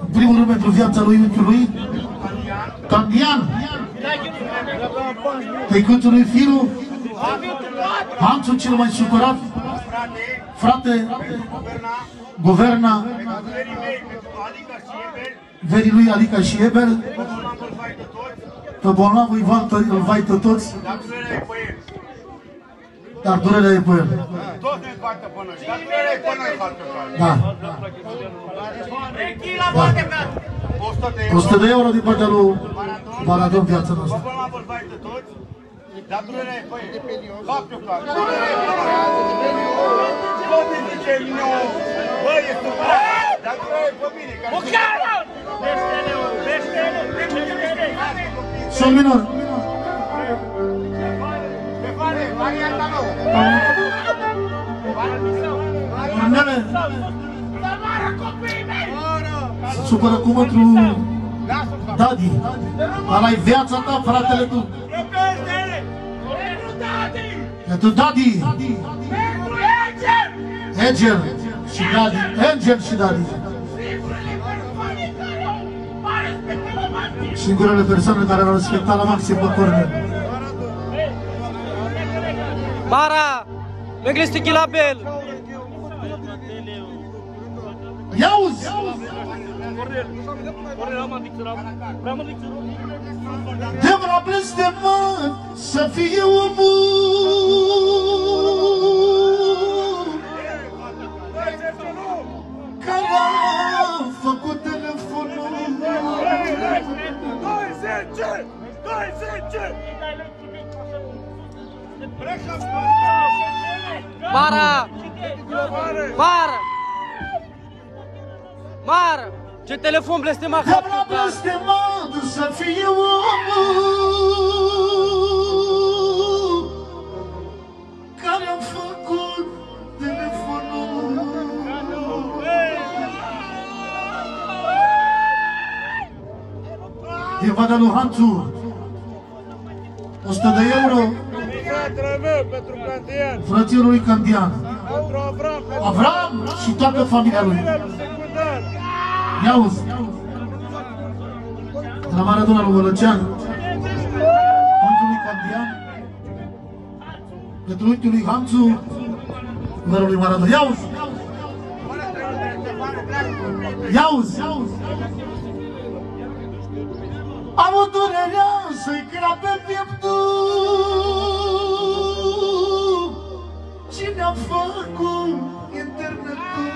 În primul rând pentru viața lui unchiului Candian. Tăicuțul lui Firu. Hanțul cel mai supărat. Frate, guverna verii lui Alica și Ebel. Pe bolnavul îi vaită, îl vaită toți, dar durerea e pe el. Toți ne facă pe noi, dar durerea e pe noi, facă Da. da. 100 de euro. 100 de euro din partea lui Maradon viața noastră. Vă la bălbai de toți, dar durerea e pe el. Fac eu clar. Durerea e pe el. Tot îi zice nu. Băi, e supărat, dar durerea e pe mine. care- Sol minor. Pe vale, varianta nouă. Cornele. Se supără cu mătru Dadi. Ăla-i viața ta, fratele tu. Pentru Dadi. Angel și Dadi. Angel și Dadi. Singurele persoane care l-au respectat la maxim pe Cornel. Mara! Merg este la bel! Ia uzi! De vrea blestemat să fie omul care a făcut telefonul Mara! Mara! Mara! Ce telefon blestemat De vrea blestemat să fie omul care a făcut telefonul Din vada lui Hanțu 100 de euro Fratele meu, pentru Candian, frăților lui Candian pentru Avram, pentru Avram și toată familia lui. Secundar. Ia uzi De la Maradona lui Vălăcean Unchiul lui Candian Pentru unchiul lui Hanțu. Vărul lui Maradona. Ia uzi Ia uzi Am o durerea să-i crape pieptul Cine a făcut internetul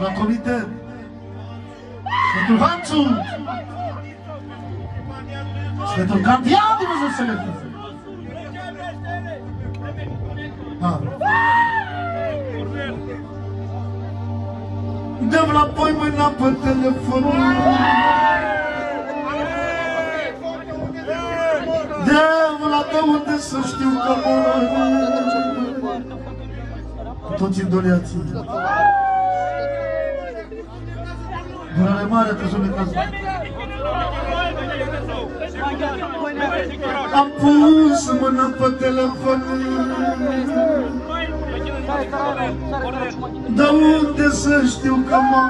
la comitet pentru Hanțu și pentru Candian Dumnezeu să le fie. Da. Dăm la poi mâna pe telefon Dăm la tău unde să știu că mor Toți indoliații. Durare mare te sună cazul Am pus mâna pe telefon. De unde să știu că mă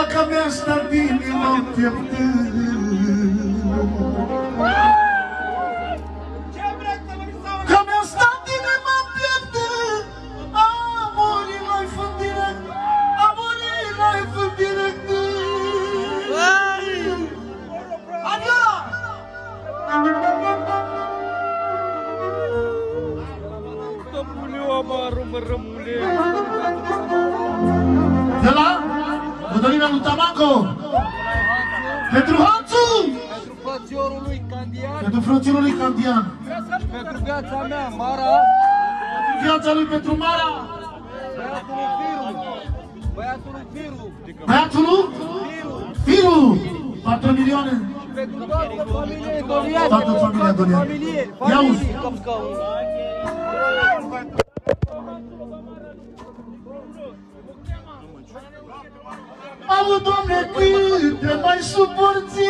De la că mi-a stat inima lui Tamaco Pentru Hanțu Pentru frățiorul lui Candian. Pentru frăților lui Candian. Și pentru viața mea, Mara, Viața lui pentru Mara. Băiatul lui Firu, băiatul lui Firu, Băiatul lui Firu. 4 milioane. Pentru toată familia Dolian, Toată familia Dolian. familie, Ia uzi. Au, Doamne, cât te mai suporți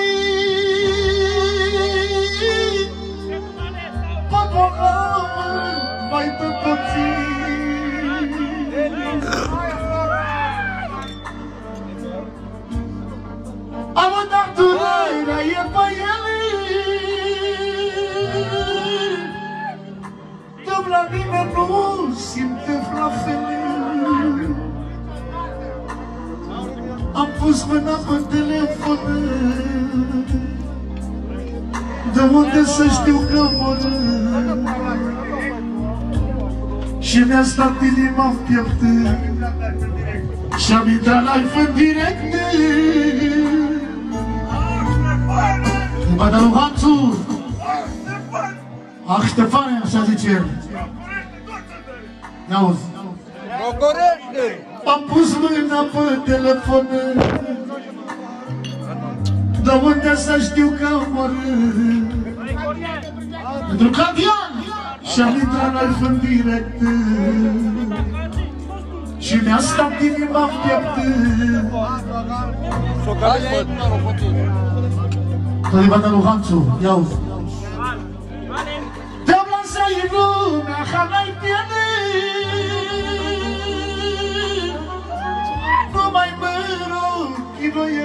mâna pe telefon. De unde să știu că mor Și mi-a stat inima în piept. Și-am intrat live în direct. Bada lui Hanțu Ah, Ștefane, așa zice el. Ia-uzi Procorește! Am pus mâna pe telefon. De unde să știu că mor Pentru Cadian Și-am intrat live în direct. Și mi-a stat inima în piept. Hai, Tălibata lui Hanțu, ia uzi. Te-am lansat în lumea, ca n-ai pierde going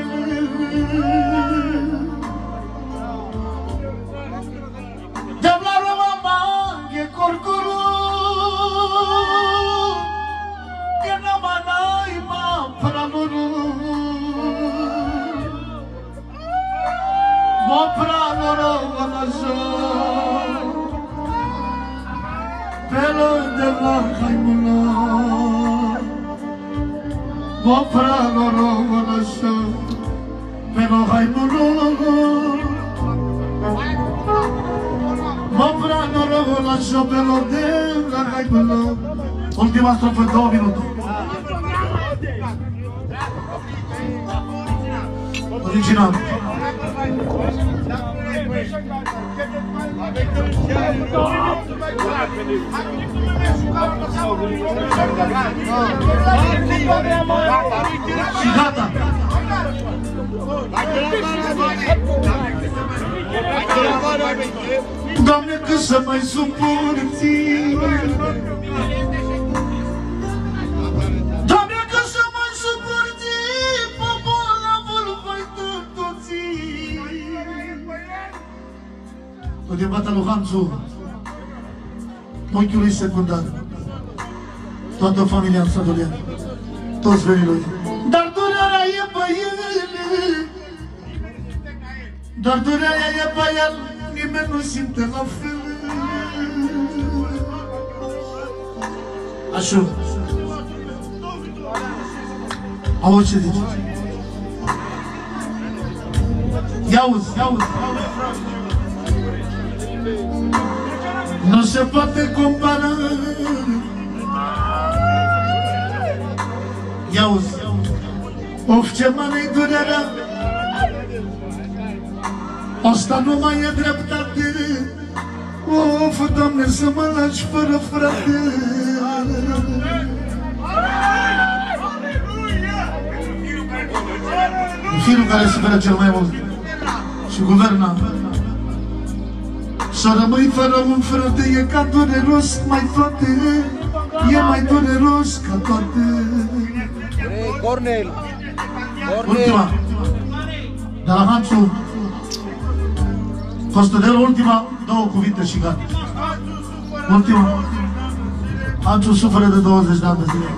Mo pranoro vanazo Pelo jaimuna Mo pranoro vanazo Pelo de la jaimuna Ultima strofă, două minute. Original. Și gata. Doamne, cât să mai suporți Doamne, O din bata lui Hanțu Unchiului secundar. Toată familia în Sadolia Toți venii lui. Dar durerea e pe el. Dar durerea e pe el. Nimeni nu simte la fel. Așa. Auzi ce zici? Ia uzi, ia uzi Nu se poate compara. Ia uzi. Of ce mare durerea. Asta nu mai e dreptate. Of, Doamne, să mă lași fără frate. Firul care suferă cel mai mult. Și guverna Să rămâi fără un frate E ca dureros mai toate E mai dureros ca toate. Ei, Cornel! Ultima. Cornel! De la Hanțu. Costădel, ultima Două cuvinte și gata. Ultima. Hanțu suferă de 20 de ani de zile.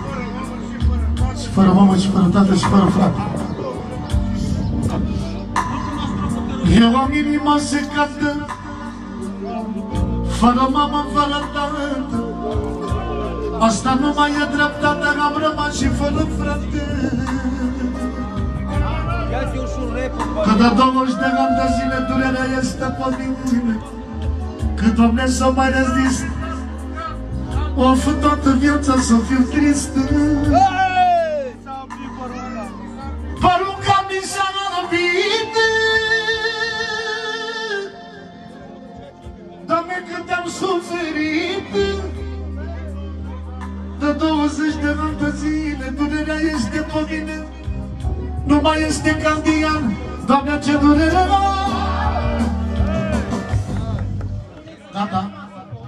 Și fără mamă și fără tată și fără frate. Eu am inima secată Fără mamă, fără tată Asta nu mai e dreptate Am rămas și fără frate Ia-ți ușor repede, Că de 20 de ani de zile durerea este pe mine Cât Dumnezeu mai răzis O fi toată viața să fiu trist Hei! Suferit. De 20 de ani de zile Durerea este pe mine. Nu mai este candian Doamne ce durere Gata